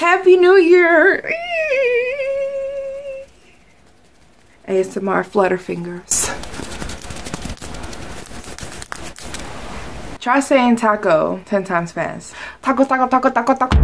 Happy New Year! ASMR flutter fingers. Try saying taco 10 times fast. Taco, taco, taco, taco, taco.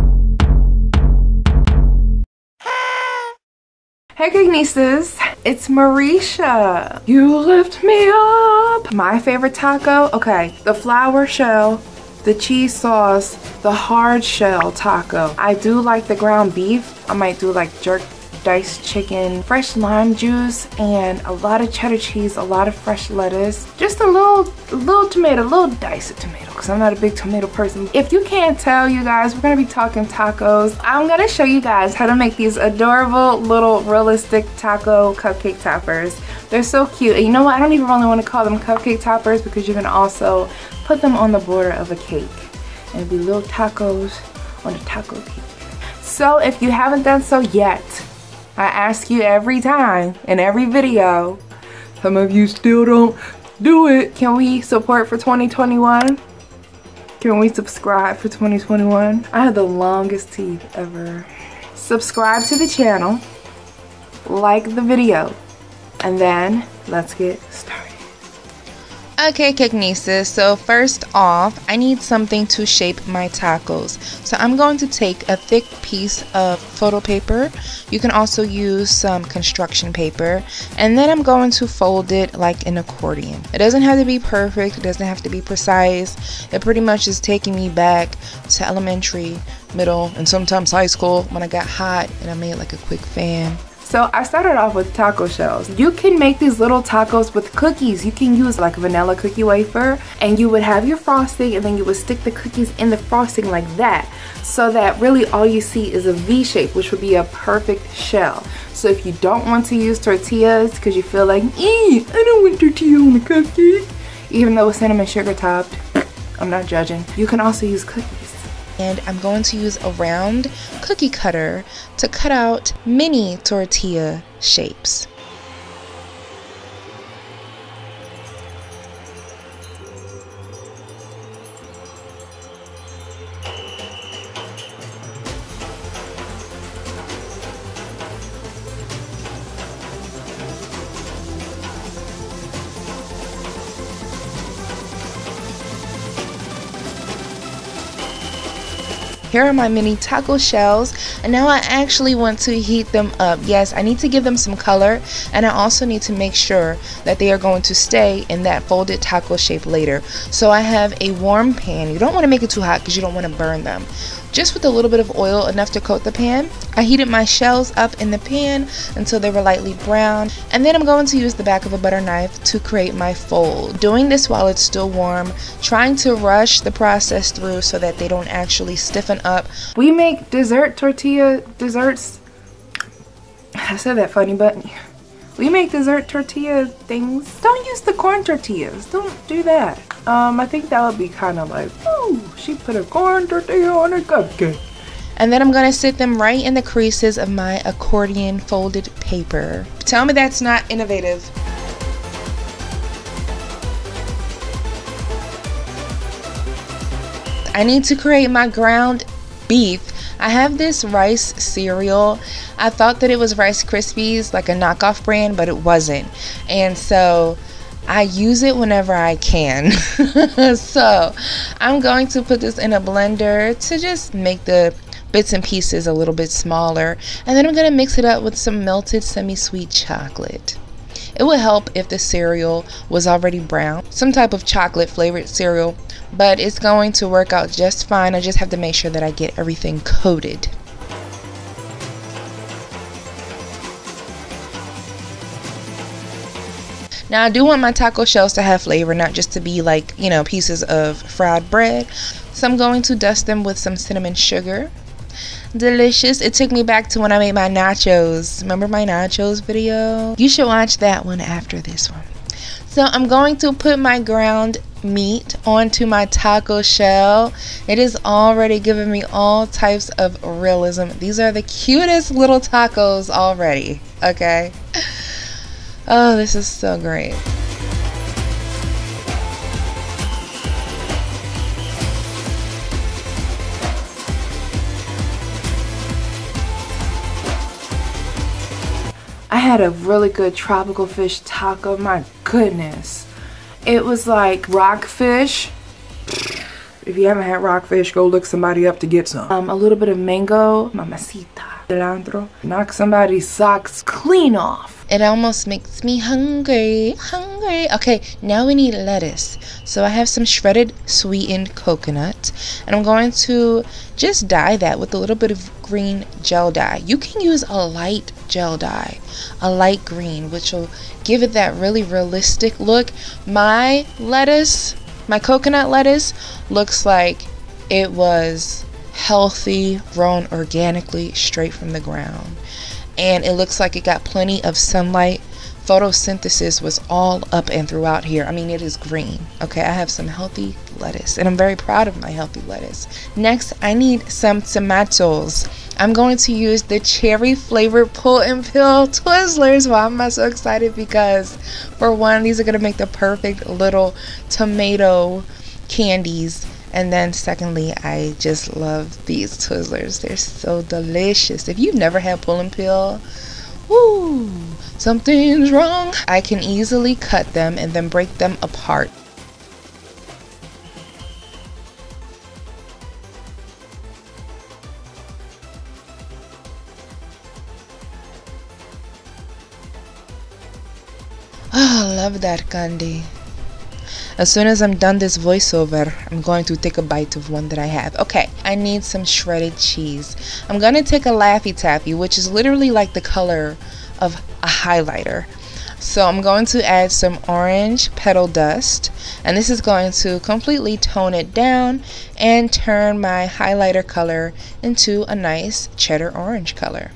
Hey Cakenistas, it's Marisha. You lift me up. My favorite taco, okay, the flour shell, the cheese sauce, the hard shell taco. I do like the ground beef. I might do like jerk diced chicken, fresh lime juice, and a lot of cheddar cheese, a lot of fresh lettuce. Just a little, little tomato, a little diced tomato, because I'm not a big tomato person. If you can't tell, you guys, we're gonna be talking tacos. I'm gonna show you guys how to make these adorable little realistic taco cupcake toppers. They're so cute. And you know what? I don't even really want to call them cupcake toppers because you can also put them on the border of a cake. And it'd be little tacos on a taco cake. So if you haven't done so yet, I ask you every time in every video. Some of you still don't do it. Can we support for 2021? Can we subscribe for 2021? I have the longest teeth ever. Subscribe to the channel, like the video, and then let's get started. Okay, Cakenistas, so first off, I need something to shape my tacos. So I'm going to take a thick piece of photo paper. You can also use some construction paper. And then I'm going to fold it like an accordion. It doesn't have to be perfect, it doesn't have to be precise. It pretty much is taking me back to elementary, middle, and sometimes high school when I got hot and I made like a quick fan. So I started off with taco shells. You can make these little tacos with cookies. You can use like vanilla cookie wafer and you would have your frosting and then you would stick the cookies in the frosting like that so that really all you see is a V shape which would be a perfect shell. So if you don't want to use tortillas because you feel like, eh, I don't want tortilla on a cupcake, even though it's cinnamon sugar topped, I'm not judging. You can also use cookies and I'm going to use a round cookie cutter to cut out mini tortilla shapes. Here are my mini taco shells and now I actually want to heat them up. Yes, I need to give them some color and I also need to make sure that they are going to stay in that folded taco shape later. So I have a warm pan. You don't want to make it too hot because you don't want to burn them just with a little bit of oil enough to coat the pan. I heated my shells up in the pan until they were lightly brown and then I'm going to use the back of a butter knife to create my fold. Doing this while it's still warm, trying to rush the process through so that they don't actually stiffen up. We make dessert tortilla desserts. I said that funny but we make dessert tortilla things. Don't use the corn tortillas. Don't do that. Um, I think that would be kind of like, ooh, she put a corn tortilla on a cupcake. And then I'm going to sit them right in the creases of my accordion folded paper. Tell me that's not innovative. I need to create my ground beef. I have this rice cereal. I thought that it was Rice Krispies, like a knockoff brand, but it wasn't. And so I use it whenever I can. so I'm going to put this in a blender to just make the bits and pieces a little bit smaller. And then I'm going to mix it up with some melted semi-sweet chocolate. It would help if the cereal was already brown, some type of chocolate flavored cereal, but it's going to work out just fine. I just have to make sure that I get everything coated. Now I do want my taco shells to have flavor, not just to be like, you know, pieces of fried bread. So I'm going to dust them with some cinnamon sugar. Delicious. It took me back to when I made my nachos. Remember my nachos video? You should watch that one after this one. So I'm going to put my ground meat onto my taco shell. It is already giving me all types of realism. These are the cutest little tacos already. Okay. Oh, this is so great. Had a really good tropical fish taco. My goodness. It was like rockfish. If you haven't had rockfish, go look somebody up to get some. Um, a little bit of mango, mamacita, cilantro. Knock somebody's socks clean off. It almost makes me hungry, hungry. Okay, now we need lettuce. So I have some shredded sweetened coconut, and I'm going to just dye that with a little bit of green gel dye. You can use a light gel dye, a light green, which will give it that really realistic look. My lettuce, my coconut lettuce, looks like it was healthy, grown organically straight from the ground and it looks like it got plenty of sunlight. Photosynthesis was all up and throughout here. I mean, it is green. Okay, I have some healthy lettuce, and I'm very proud of my healthy lettuce. Next, I need some tomatoes. I'm going to use the cherry flavored pull and peel Twizzlers. Why am I so excited? Because, for one, these are going to make the perfect little tomato candies and then secondly, I just love these Twizzlers. They're so delicious. If you've never had pull and peel, woo, something's wrong. I can easily cut them and then break them apart. Oh, love that candy. As soon as I'm done this voiceover, I'm going to take a bite of one that I have. Okay, I need some shredded cheese. I'm going to take a Laffy Taffy, which is literally like the color of a highlighter. So I'm going to add some orange petal dust and this is going to completely tone it down and turn my highlighter color into a nice cheddar orange color.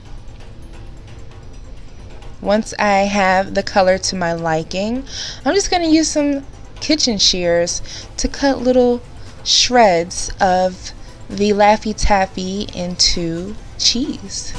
Once I have the color to my liking, I'm just going to use some kitchen shears to cut little shreds of the Laffy Taffy into cheese.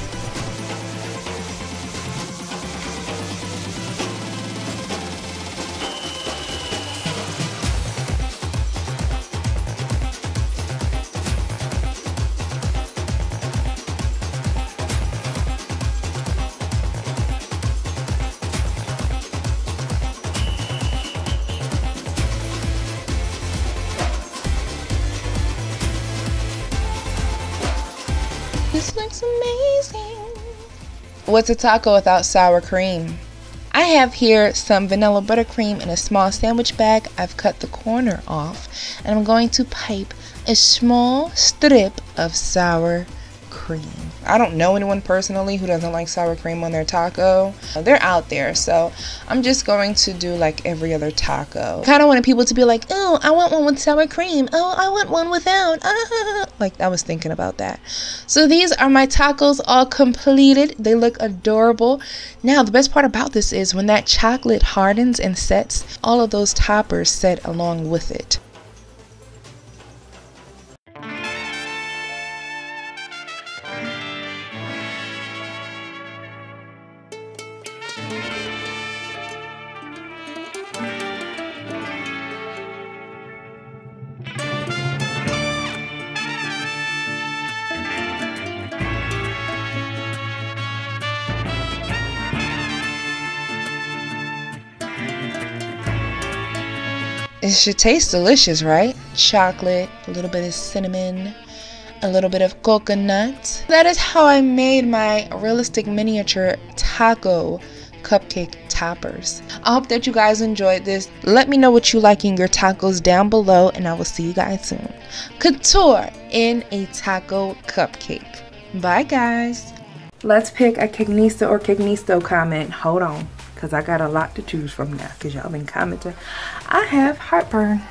This looks amazing. What's a taco without sour cream? I have here some vanilla buttercream in a small sandwich bag. I've cut the corner off and I'm going to pipe a small strip of sour cream. I don't know anyone personally who doesn't like sour cream on their taco. They're out there, so I'm just going to do like every other taco. Kind of wanted people to be like, oh, I want one with sour cream. Oh, I want one without. Ah. Like I was thinking about that. So these are my tacos all completed. They look adorable. Now, the best part about this is when that chocolate hardens and sets, all of those toppers set along with it. It should taste delicious, right? Chocolate, a little bit of cinnamon, a little bit of coconut. That is how I made my realistic miniature taco cupcake toppers. I hope that you guys enjoyed this. Let me know what you like in your tacos down below and I will see you guys soon. Couture in a taco cupcake. Bye guys. Let's pick a Cakenista or Kegnisto comment. Hold on because I got a lot to choose from now because y'all been commenting. I have heartburn.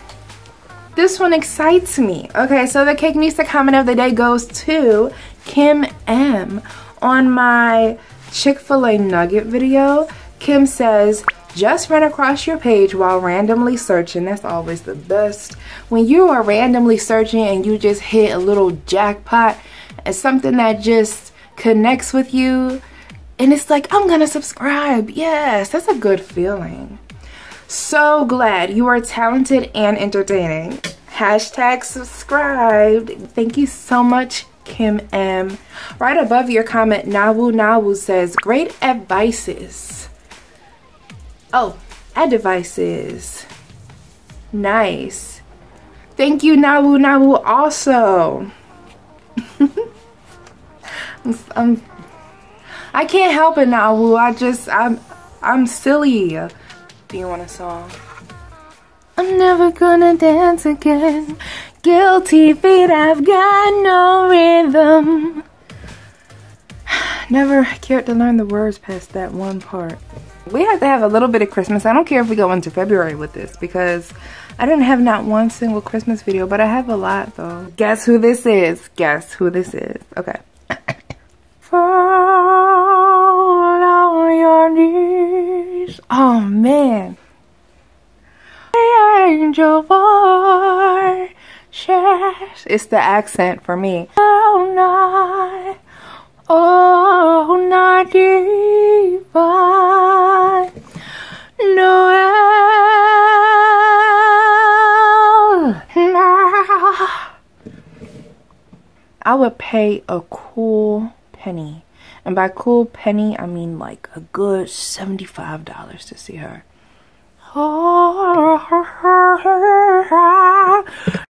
This one excites me. Okay, so the Cake Cakenista comment of the day goes to Kim M. On my Chick-fil-A nugget video, Kim says, just ran across your page while randomly searching. That's always the best. When you are randomly searching and you just hit a little jackpot and something that just connects with you, and it's like, I'm gonna subscribe. Yes, that's a good feeling. So glad you are talented and entertaining. Hashtag subscribed. Thank you so much, Kim M. Right above your comment, Nawu Nawu says, great advices. Oh, advices. Nice. Thank you, Nawu Nawu, also. I'm, I'm, I can't help it, Nawu. I just, I'm, I'm silly. Do you want a song? I'm never gonna dance again. Guilty feet, I've got no rhythm. Never cared to learn the words past that one part. We have to have a little bit of Christmas. I don't care if we go into February with this because I didn't have not one single Christmas video, but I have a lot though. Guess who this is? Guess who this is? Okay. Knees. Oh man. Angel voice. It's the accent for me. Oh, night. Oh, night divine. Noel. I would pay a cool penny. And by cool penny, I mean like a good $75 to see her.